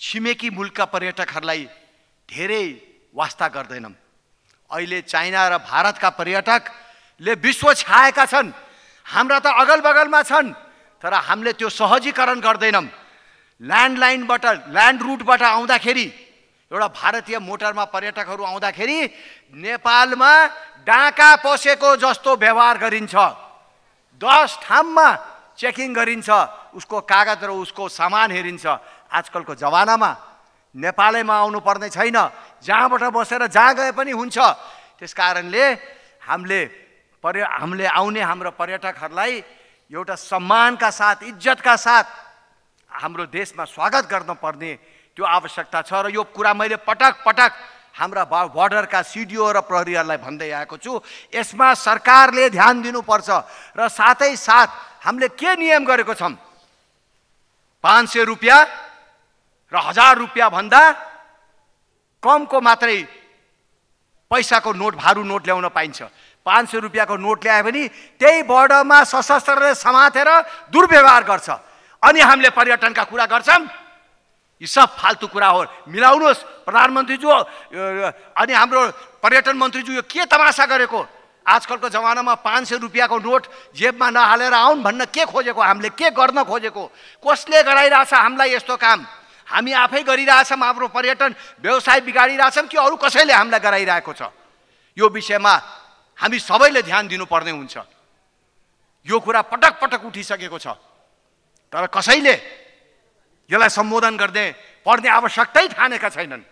छिमेकी मुलुकका पर्यटकहरूलाई धेरै वास्ता गर्दैनौँ अहिले चाइना र भारतका पर्यटकले विश्व छाएका छन्। हाम्रा त अगल बगलमा छन् तर हामीले त्यो सहजीकरण गर्दैनौँ ल्यान्डलाइनबाट ल्यान्ड रुटबाट आउँदाखेरि एउटा भारतीय मोटरमा पर्यटकहरू आउँदाखेरि नेपालमा डाका पसेको जस्तो व्यवहार गरिन्छ। दस ठाउँमा चेकिङ गरिन्छ उसको कागज र उसको सामान हेरिन्छ। आजकलको जमानामा नेपालैमा आउनु पर्ने छैन। जहाँबाट बसेर जहाँ गए पनि हुन्छ। त्यस कारणले हामीले पर्य हामीले आउने हाम्रो पर्यटकहरूलाई एउटा सम्मानका साथ इज्जतका साथ हाम्रो देशमा स्वागत गर्न पर्ने त्यो आवश्यकता छ र यो कुरा मैले पटक पटक हाम्रा बोर्डरका सिडिओ र प्रहरीहरूलाई भन्दै आएको छु। यसमा सरकारले ध्यान दिनुपर्छ र साथै साथ हामीले के नियम गरेको छौँ? पाँच सय रुपियाँ र हजार रुपियाँ भन्दा कमको मात्रै पैसाको नोट भारू नोट ल्याउन पाइन्छ। पाँच सय रुपियाँको नोट ल्यायो भने त्यही बोर्डरमा सशस्त्रले समातेर दुर्व्यवहार गर्छ। अनि हामीले पर्यटनका कुरा गर्छौँ यी सब फाल्तु कुरा हो। मिलाउनुहोस् प्रधानमन्त्रीज्यू। अनि हाम्रो पर्यटन मन्त्रीज्यू यो के तमासा गरेको? आजकलको जमानामा पाँच सय रुपियाँको नोट जेबमा नहालेर आउन् भन्न के खोजेको? हामीले के गर्न खोजेको? कसले गराइरहेछ हामीलाई यस्तो काम? हामी आफै गरिरहेछौँ हाम्रो पर्यटन व्यवसाय बिगारिरहेछौँ कि अरू कसैले हामीलाई गराइरहेको छ? यो विषयमा हामी सबैले ध्यान दिनुपर्ने हुन्छ। यो कुरा पटक पटक उठिसकेको छ। तर कसैले यसलाई सम्बोधन गर्ने पर्ने आवश्यकतै ठानेका छैनन्।